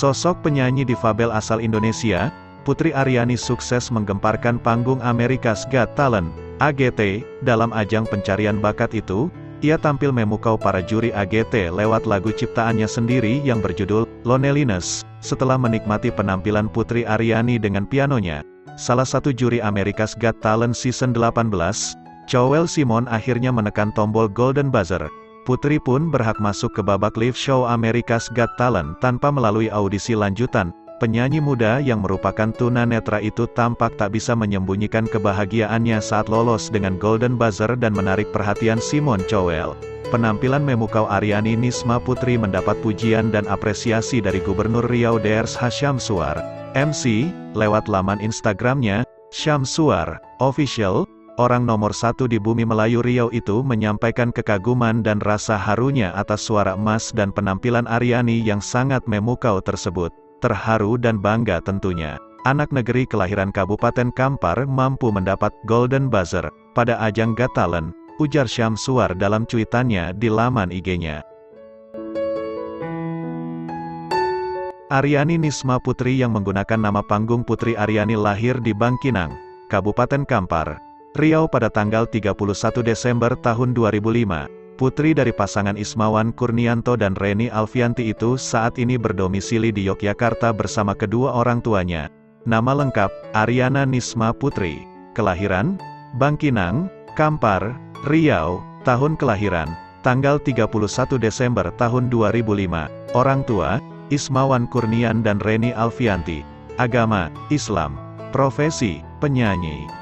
Sosok penyanyi difabel asal Indonesia, Putri Aryani sukses menggemparkan panggung America's Got Talent, AGT, dalam ajang pencarian bakat itu, ia tampil memukau para juri AGT lewat lagu ciptaannya sendiri yang berjudul, Loneliness, setelah menikmati penampilan Putri Aryani dengan pianonya. Salah satu juri America's Got Talent Season 18, Joel Simon akhirnya menekan tombol Golden Buzzer. Putri pun berhak masuk ke babak live show America's Got Talent tanpa melalui audisi lanjutan. Penyanyi muda yang merupakan tuna netra itu tampak tak bisa menyembunyikan kebahagiaannya saat lolos dengan Golden Buzzer dan menarik perhatian Simon Cowell. Penampilan memukau Aryani Nisma Putri mendapat pujian dan apresiasi dari Gubernur Riau Ders Hasham Suar. MC, lewat laman Instagramnya, Syamsuar, Official, orang nomor satu di bumi Melayu Riau itu menyampaikan kekaguman dan rasa harunya atas suara emas dan penampilan Aryani yang sangat memukau tersebut. Terharu dan bangga tentunya. Anak negeri kelahiran Kabupaten Kampar mampu mendapat Golden Buzzer pada ajang Got Talent, ujar Syamsuar dalam cuitannya di laman IG-nya. Aryani Nisma Putri yang menggunakan nama panggung Putri Aryani lahir di Bangkinang, Kabupaten Kampar, Riau pada tanggal 31 Desember tahun 2005. Putri dari pasangan Ismawan Kurnianto dan Reni Alfianti itu saat ini berdomisili di Yogyakarta bersama kedua orang tuanya. Nama lengkap, Ariana Nisma Putri. Kelahiran, Bangkinang, Kampar, Riau, tahun kelahiran, tanggal 31 Desember tahun 2005. Orang tua, Ismawan Kurnian dan Reni Alfianti. Agama, Islam. Profesi, penyanyi.